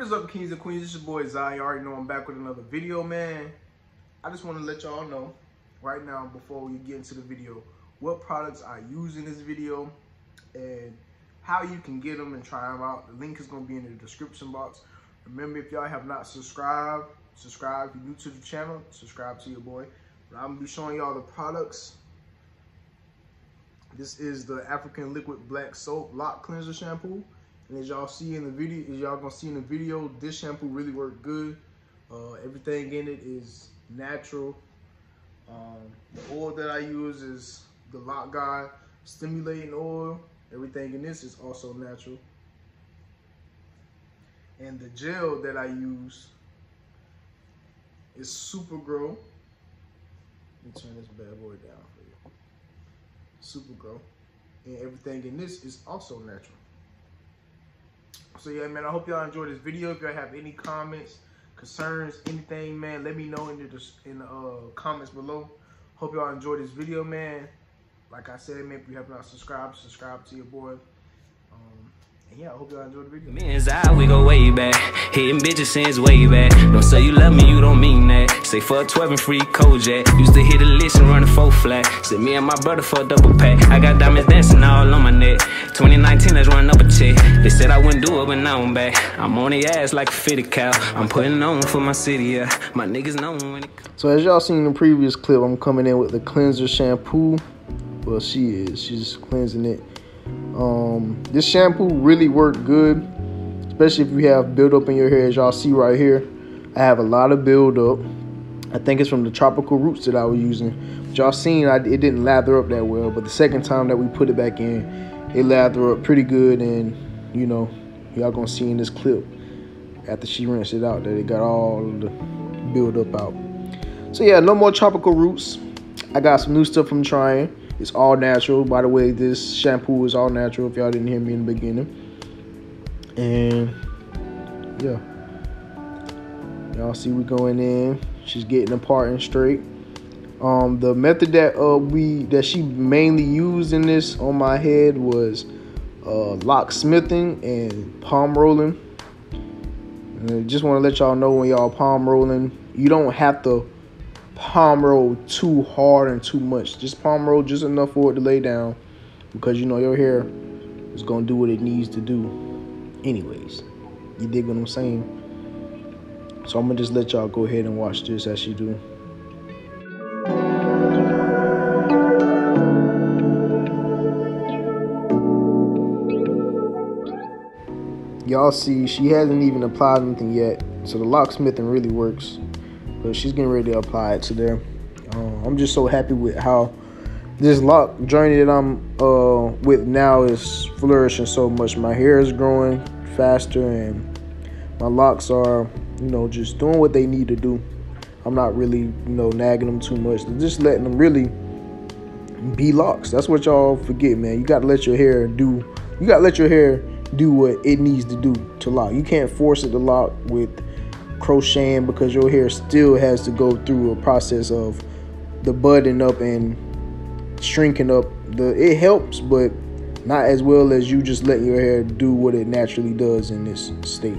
What is up, kings and queens? It's your boy Zion. You already know I'm back with another video, man. I just want to let y'all know right now before we get into the video what products I use in this video and how you can get them and try them out. The link is going to be in the description box. Remember, if y'all have not subscribed, subscribe. If you're new to the channel, subscribe to your boy. But I'm going to be showing y'all the products. This is the African Liquid Black Soap Lock Cleanser Shampoo. And as y'all see in the video, as y'all gonna see in the video, this shampoo really worked good. Uh, everything in it is natural. Um, the oil that I use is the Loc God Stimulating Oil. Everything in this is also natural. And the gel that I use is Super Grow. Let me turn this bad boy down for you. Super Grow. And everything in this is also natural. So yeah, man, I hope y'all enjoyed this video. If y'all have any comments, concerns, anything, man, let me know in the in the uh, comments below. Hope y'all enjoyed this video, man. Like I said, man, if you have not subscribed, subscribe to your boy. And yeah, I hope y'all enjoyed the video. Me and Zai, we go way back. Hitting bitches since way back. Don't say you love me, you don't mean that. Say fuck 12 and free Kojak. Used to hit the list and run a four flat. Said me and my brother for a double pack. I got diamonds dancing all on my neck. 2019, let's run up a check. They said I wouldn't do it, but now I'm back. I'm on the ass like a fitted cow. I'm putting on for my city, yeah. My niggas know when it So as y'all seen in the previous clip, I'm coming in with the cleanser shampoo. Well, she is. She's cleansing it. Um, this shampoo really worked good, especially if you have buildup in your hair. As y'all see right here, I have a lot of buildup. I think it's from the tropical roots that I was using. Y'all seen I, it didn't lather up that well, but the second time that we put it back in, it lathered up pretty good. And you know, y'all gonna see in this clip after she rinsed it out that it got all the buildup out. So yeah, no more tropical roots. I got some new stuff from trying. It's all natural. By the way, this shampoo is all natural if y'all didn't hear me in the beginning. And yeah. Y'all see we going in. She's getting apart and straight. Um, the method that uh we that she mainly used in this on my head was uh locksmithing and palm rolling. And I just want to let y'all know when y'all palm rolling, you don't have to palm roll too hard and too much. Just palm roll just enough for it to lay down because you know your hair is gonna do what it needs to do anyways. You dig what I'm saying? So I'm gonna just let y'all go ahead and watch this as she do. Y'all see she hasn't even applied anything yet. So the locksmithing really works but she's getting ready to apply it to there. Uh, I'm just so happy with how this lock journey that I'm uh, with now is flourishing so much. My hair is growing faster and my locks are, you know, just doing what they need to do. I'm not really, you know, nagging them too much. Just letting them really be locks. That's what y'all forget, man. You got to let your hair do, you got to let your hair do what it needs to do to lock. You can't force it to lock with crocheting because your hair still has to go through a process of the budding up and shrinking up. The it helps, but not as well as you just letting your hair do what it naturally does in this state.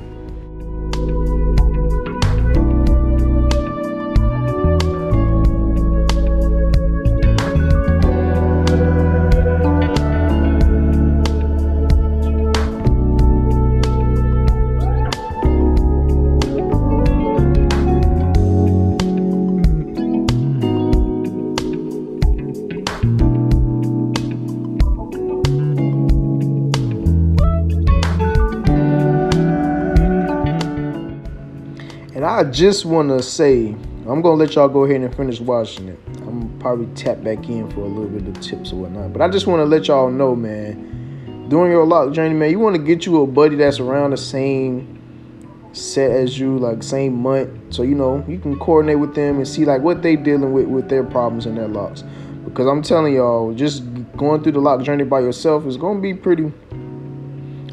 And I just want to say, I'm going to let y'all go ahead and finish watching it. I'm probably tap back in for a little bit of tips or whatnot. But I just want to let y'all know, man, during your lock journey, man, you want to get you a buddy that's around the same set as you, like same month. So, you know, you can coordinate with them and see like what they dealing with with their problems and their locks. Because I'm telling y'all, just going through the lock journey by yourself is going to be pretty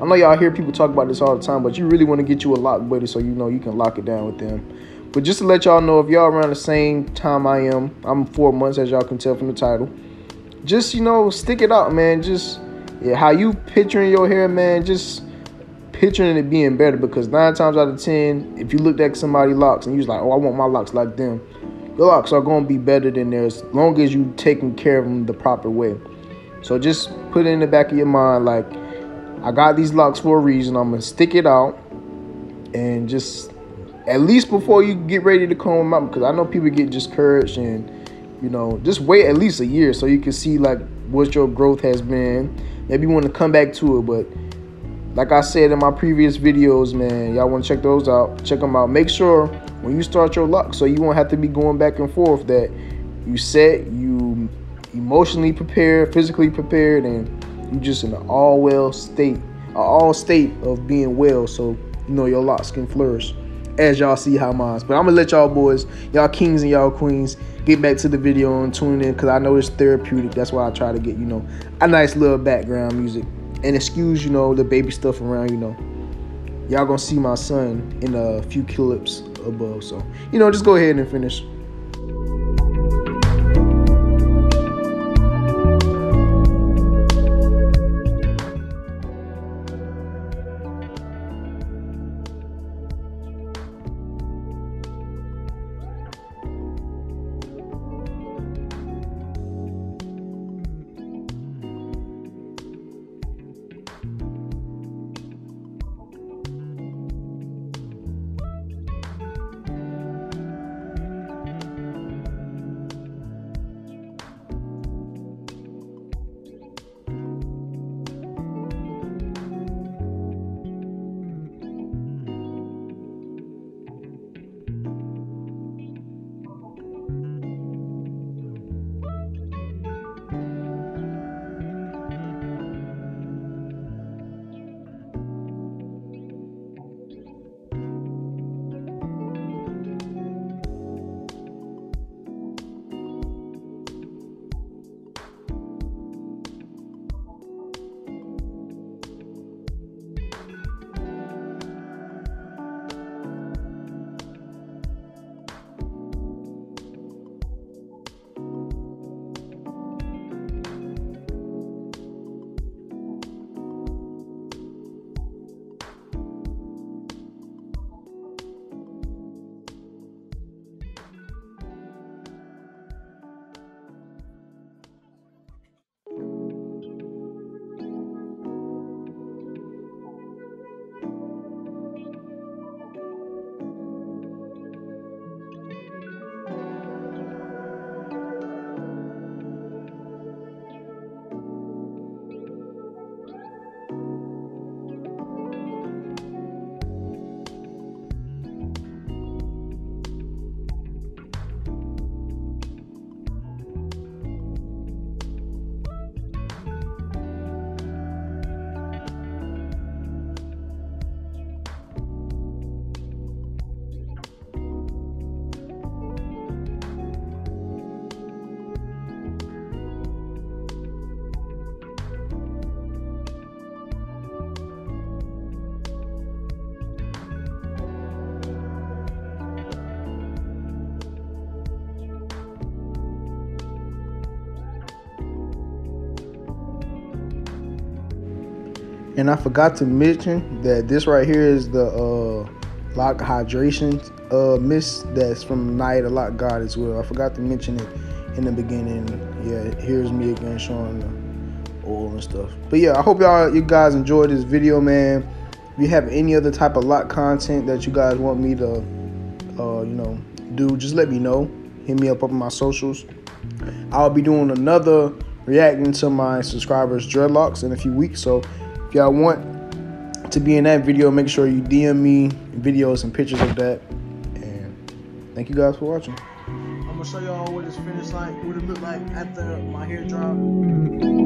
I know y'all hear people talk about this all the time, but you really want to get you a lock buddy so you know you can lock it down with them. But just to let y'all know, if y'all around the same time I am, I'm four months as y'all can tell from the title. Just you know, stick it out, man. Just yeah, how you picturing your hair, man. Just picturing it being better because nine times out of ten, if you looked at somebody locks and you was like, oh, I want my locks like them, your locks are gonna be better than theirs long as you taking care of them the proper way. So just put it in the back of your mind, like, I got these locks for a reason. I'm gonna stick it out and just at least before you get ready to comb them out, because I know people get discouraged and you know, just wait at least a year so you can see like what your growth has been. Maybe you want to come back to it, but like I said in my previous videos, man, y'all want to check those out. Check them out. Make sure when you start your luck, so you won't have to be going back and forth. That you set, you emotionally prepared, physically prepared, and you just in an all well state, an all state of being well, so you know your locks can flourish. As y'all see how mine's. But I'm gonna let y'all boys, y'all kings and y'all queens, get back to the video and tune in because I know it's therapeutic. That's why I try to get, you know, a nice little background music. And excuse, you know, the baby stuff around, you know. Y'all gonna see my son in a few clips above. So, you know, just go ahead and finish. And I forgot to mention that this right here is the uh, lock hydration uh, mist that's from Nia the Loc God as well. I forgot to mention it in the beginning. Yeah, here's me again showing the oil and stuff. But yeah, I hope y'all you guys enjoyed this video, man. If you have any other type of lock content that you guys want me to, uh, you know, do, just let me know. Hit me up up on my socials. I'll be doing another reacting to my subscribers' dreadlocks in a few weeks. So if y'all want to be in that video, make sure you DM me videos and pictures of that. And thank you guys for watching. I'm gonna show y'all what it's finished like, what it looked like after my hair drop.